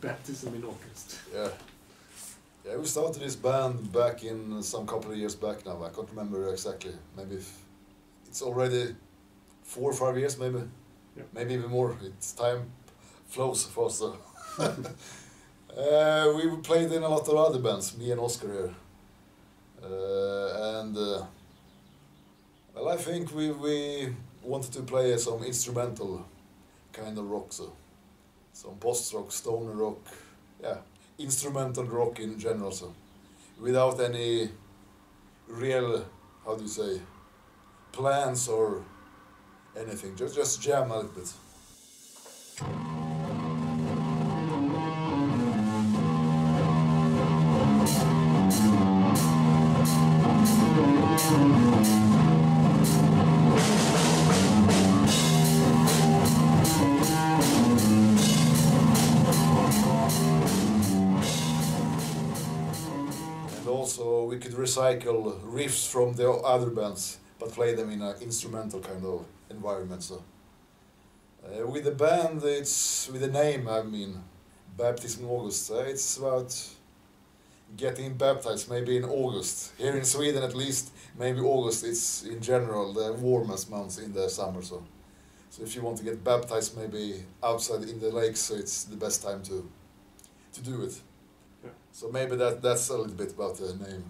Baptism in August. Yeah. Yeah, we started this band back in some couple of years back now. I can't remember exactly. Maybe it's already four or five years, maybe. Yeah. Maybe even more. It's time flows faster. uh, we played in a lot of other bands, me and Oscar here. Uh, and uh, well, I think we we wanted to play some instrumental kind of rock, so some post rock, stoner rock, yeah, instrumental rock in general, so without any real, how do you say, plans or anything, just just jam a little bit. We could recycle riffs from the other bands, but play them in an instrumental kind of environment. So uh, with the band, it's with the name. I mean, Baptism August. Uh, it's about getting baptized, maybe in August. Here in Sweden, at least, maybe August. It's in general the warmest month in the summer. So, so if you want to get baptized, maybe outside in the lake, so it's the best time to to do it. Yeah. So maybe that that's a little bit about the name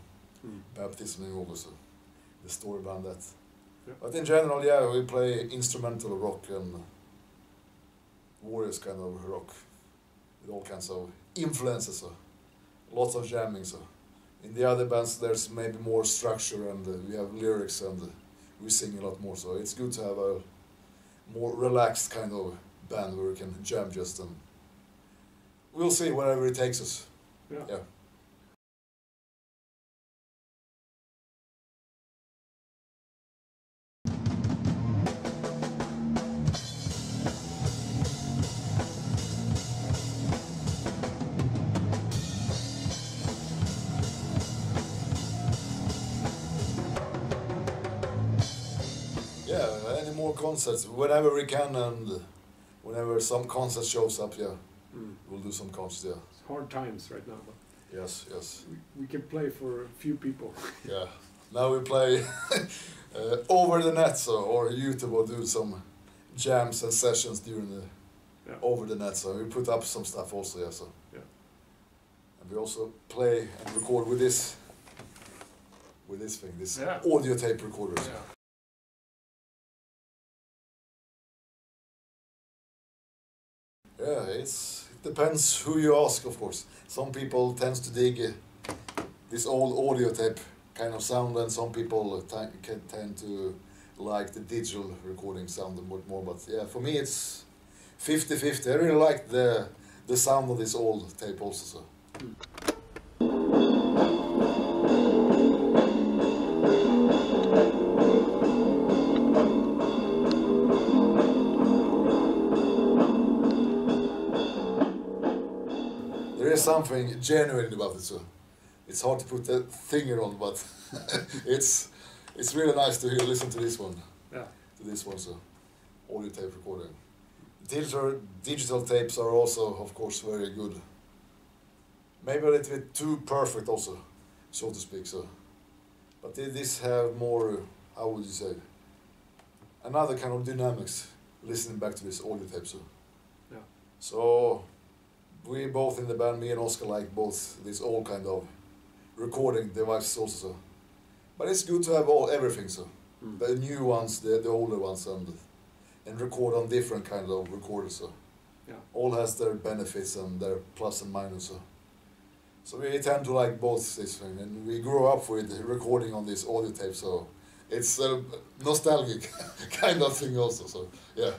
Mm. Baptism in August, the story behind that. Yeah. But in general, yeah, we play instrumental rock and warriors kind of rock with all kinds of influences. So lots of jamming. So in the other bands, there's maybe more structure and uh, we have lyrics and uh, we sing a lot more. So it's good to have a more relaxed kind of band where we can jam just and we'll see wherever it takes us. Yeah. Yeah. More concerts whenever we can and whenever some concert shows up, yeah, Mm. we'll do some concerts. Yeah. It's hard times right now, but Yes, yes, we, we can play for a few people. yeah. Now we play uh, over the net, so or YouTube will do some jams and sessions during the Yeah. over the net. So we put up some stuff also, yeah. So Yeah. and we also play and record with this with this thing, this Yeah. audio tape recorder. Yeah. It's it depends who you ask, of course. Some people tend to dig uh, this old audio tape kind of sound, and some people uh, can tend to like the digital recording sound a bit more. But yeah, for me it's 50-50. I really like the the sound of this old tape also. So. There is something genuine about it, so it's hard to put a finger on, but it's it's really nice to hear, listen to this one, Yeah. to this one, so audio tape recording. Digital digital tapes are also, of course, very good. Maybe a little bit too perfect, also, so to speak. So, but they, this have more, how would you say, another kind of dynamics. Listening back to this audio tape, so. Yeah. So we both in the band, me and Oscar, like both this old kind of recording devices also. So. But it's good to have all everything. So Mm. the new ones, the the older ones, and and record on different kind of recorders. So Yeah. all has their benefits and their plus and minus. So. So we tend to like both this thing, and we grew up with recording on this audio tape, so it's a nostalgic kind of thing also. So yeah.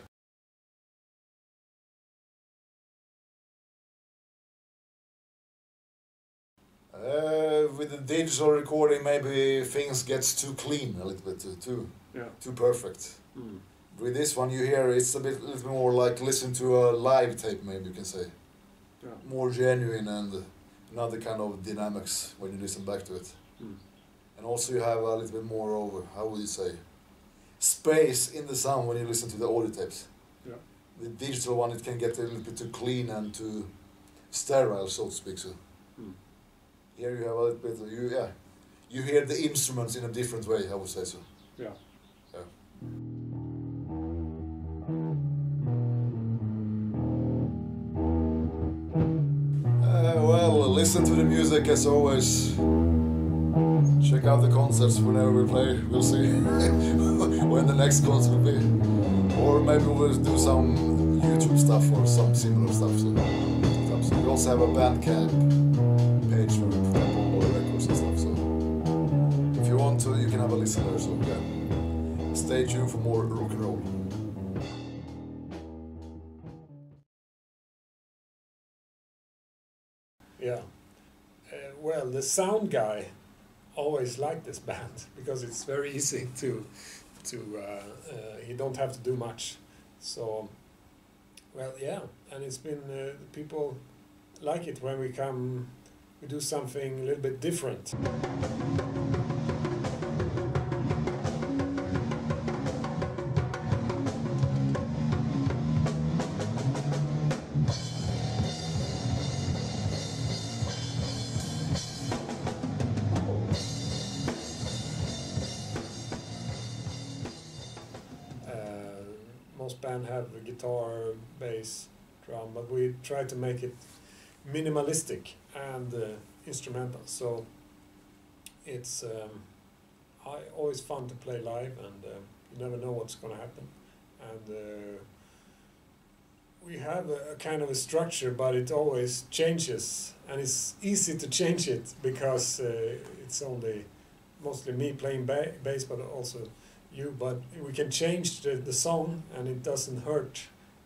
Uh, with the digital recording, maybe things gets too clean a little bit, too too, Yeah. too perfect. Mm. With this one, you hear it's a bit, little more like listen to a live tape, maybe you can say, Yeah. more genuine and another kind of dynamics when you listen back to it. Mm. And also, you have a little bit more over how would you say, space in the sound when you listen to the audio tapes. Yeah. The digital one, it can get a little bit too clean and too sterile, so to speak. So. Here you have a little bit. Of, you yeah, you hear the instruments in a different way. I would say so. Yeah. Yeah. Uh, well, listen to the music as always. Check out the concerts whenever we play. We'll see when the next concert will be. Or maybe we'll do some YouTube stuff or some similar stuff. So, we also have a Bandcamp page So you can have a listen there. So yeah, stay tuned for more rock and roll. Yeah. Uh, well, the sound guy always liked this band because it's very easy to to uh, uh, you don't have to do much. So, well, yeah, and it's been uh, people like it when we come we do something a little bit different. Most band have a guitar, bass, drum, but we try to make it minimalistic and uh, instrumental. So it's um, always fun to play live, and uh, you never know what's going to happen. And uh, we have a, a kind of a structure, but it always changes, and it's easy to change it because uh, it's only mostly me playing ba- bass, but also you. But we can change the, the song, and it doesn't hurt.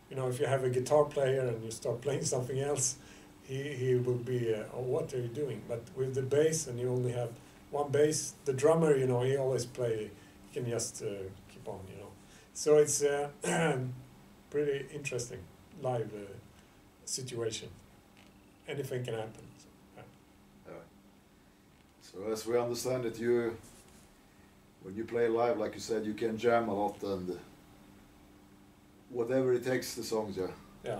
You know, if you have a guitar player and you start playing something else, he, he will be, uh, oh, what are you doing? But with the bass, and you only have one bass, the drummer, you know, he always play, he can just uh, keep on, you know. So it's uh, pretty interesting live uh, situation. Anything can happen. So, yeah. So as we understand it, you when you play live, like you said, you can jam a lot and whatever it takes, the songs, yeah. yeah.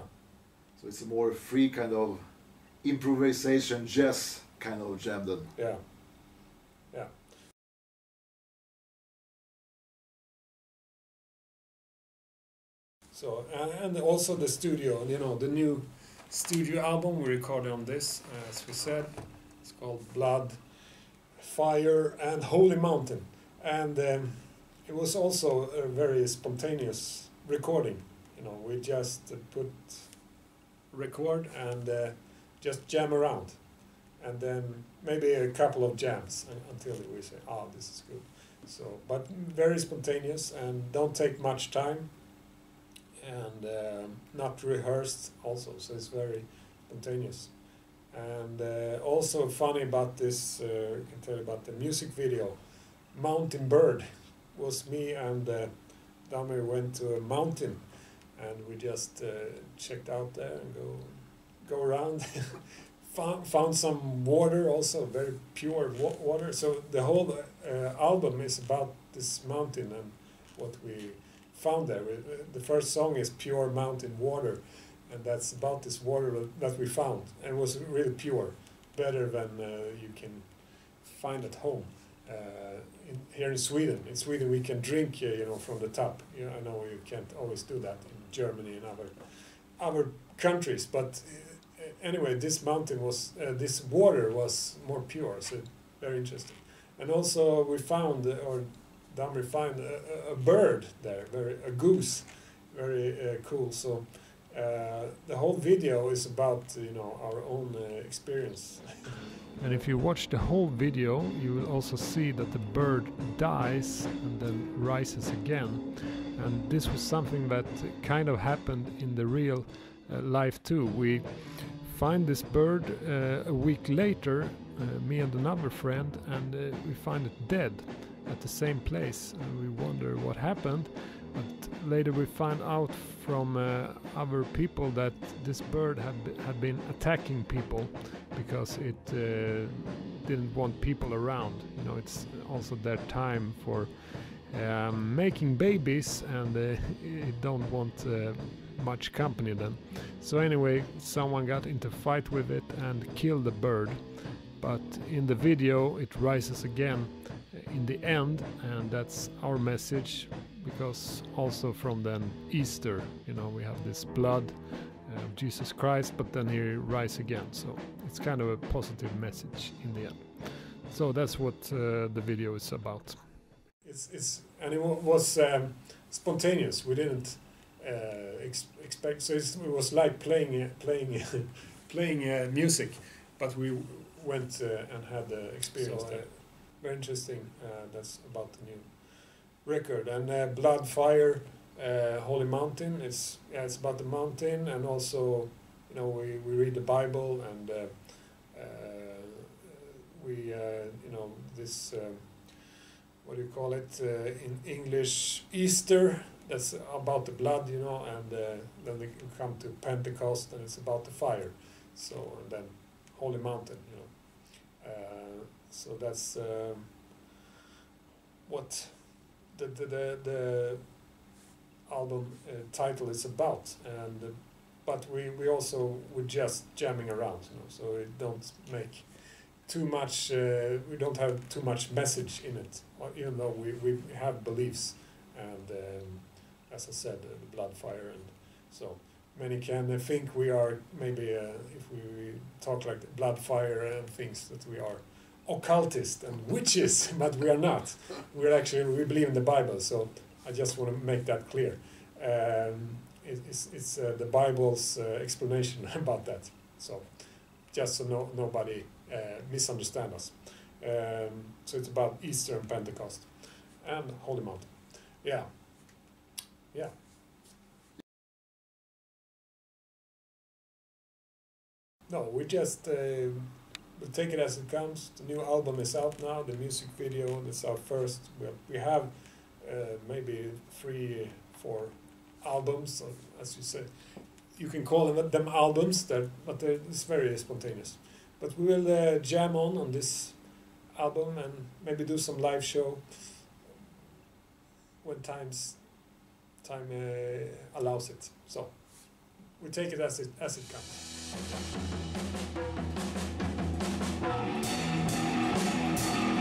So it's a more free kind of improvisation, jazz kind of jam then. Yeah. Yeah. So and, also the studio, you know, the new studio album we recorded on this, uh, as we said, it's called Blood, Fire, and Holy Mountain, and um, it was also a very spontaneous recording. You know, we just uh, put record and uh, just jam around, and then maybe a couple of jams until we say, "Oh, this is good." So, but very spontaneous and don't take much time, and um not rehearsed also. So it's very spontaneous, and uh, also funny about this. Uh, I can tell you about the music video. Mountain Bird was me and uh, Damir went to a mountain, and we just uh, checked out there and go go around. found found some water also very pure wa- water. So the whole uh, album is about this mountain and what we found there. Uh, The first song is pure mountain water, and that's about this water that we found, and was really pure, better than uh, you can find at home. Uh, in, here in Sweden, in Sweden we can drink, uh, you know, from the tap. You know, I know you can't always do that in Germany and other other countries, but uh, anyway, this mountain was this water was more pure, so very interesting. And also we found, or Damir found a, a- bird there, very a goose, very cool. So uh, the whole video is about you know our own uh, experience. And if you watch the whole video, you will also see that the bird dies and then rises again. And this was something that kind of happened in the real uh, life too. We find this bird uh, a week later, uh, me and another friend, and we find it dead at the same place. And we wonder what happened. But later we find out from uh, other people that this bird had, had been attacking people because it uh, didn't want people around. You know, it's also their time for um, making babies, and uh, it don't want uh, much company then. So anyway, someone got into fight with it and killed the bird. But in the video, it rises again in the end, and that's our message because also from then Easter, you know, we have this blood of Jesus Christ, but then he rise again. So it's kind of a positive message in the end. So that's what uh, the video is about. It's, it's and it was um, spontaneous. We didn't uh, ex- expect. So it's, it was like playing uh, playing playing uh, music, but we went uh, and had the experience So, uh, there. Very interesting. Uh, that's about the new record and uh, Blood Fire, uh, Holy Mountain. It's yeah, it's about the mountain and also you know we, we read the Bible and uh, uh, we uh, you know this. what do you call it in English Easter that's about the blood you know and then we come to Pentecost and it's about the fire so and then Holy Mountain you know so that's um, what the the the, the album uh, title is about and uh, but we we also we're just jamming around you know so it don't make too much uh, we don't have too much message in it even though we, we have beliefs and um, as I said uh, the blood fire and so many can think we are maybe uh, if we, talk like blood fire and things that we are occultist and witches but we are not we're actually we believe in the Bible so I just want to make that clear um, it, it's, it's uh, the Bible's uh, explanation about that so just so no, nobody uh, misunderstand us. Um, so it's about Easter and Pentecost and Holy Mountain. Yeah. Yeah. No, we just uh, we take it as it comes. The new album is out now. The music video is our first. We have, uh, maybe three, four albums, as you said. You can call them, them albums, that, but it's very spontaneous. But we will uh, jam on on this album and maybe do some live show when times time uh, allows it. So we take it as it as it comes. Thank you.